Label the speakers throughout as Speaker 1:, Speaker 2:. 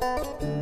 Speaker 1: Música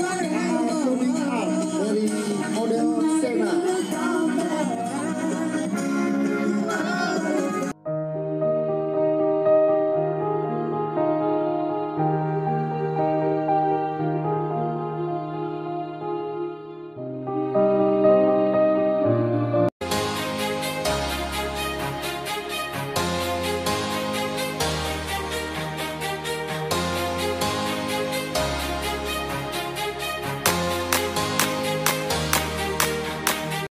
Speaker 1: model